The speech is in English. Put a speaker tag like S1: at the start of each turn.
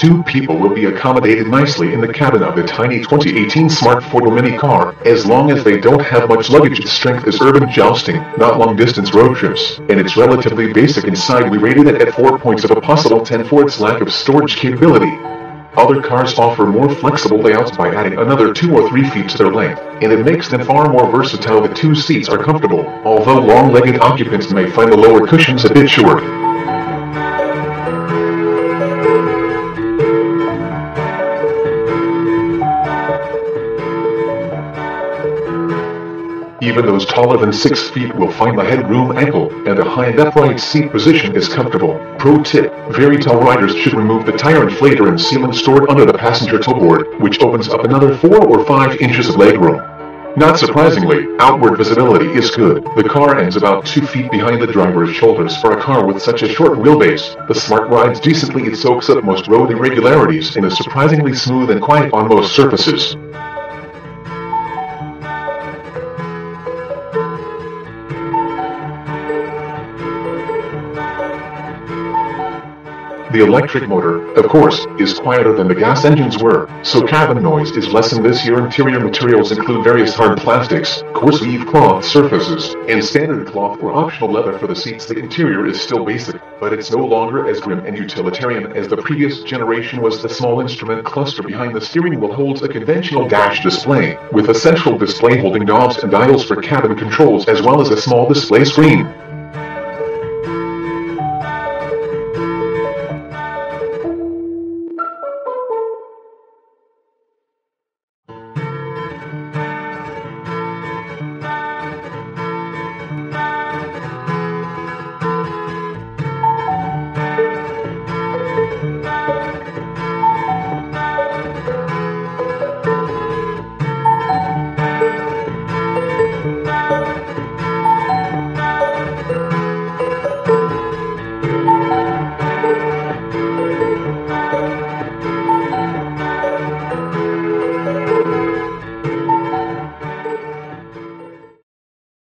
S1: Two people will be accommodated nicely in the cabin of the tiny 2018 Smart Fortwo mini car, as long as they don't have much luggage. Its strength is urban jousting, not long-distance road trips, and it's relatively basic inside. We rated it at 4 points of a possible 10 for its lack of storage capability. Other cars offer more flexible layouts by adding another 2 or 3 feet to their length, and it makes them far more versatile. The two seats are comfortable, although long-legged occupants may find the lower cushions a bit short. Even those taller than 6 feet will find the headroom ample, and a high and upright seat position is comfortable. Pro tip, very tall riders should remove the tire inflator and sealant stored under the passenger toe board, which opens up another 4 or 5 inches of legroom. Not surprisingly, outward visibility is good. The car ends about 2 feet behind the driver's shoulders for a car with such a short wheelbase. The Smart rides decently it soaks up most road irregularities and is surprisingly smooth and quiet on most surfaces. The electric motor, of course, is quieter than the gas engines were, so cabin noise is lessened this year. Interior materials include various hard plastics, coarse weave cloth surfaces, and standard cloth or optional leather for the seats. The interior is still basic, but it's no longer as grim and utilitarian as the previous generation was. The small instrument cluster behind the steering wheel holds a conventional dash display, with a central display holding knobs and dials for cabin controls as well as a small display screen.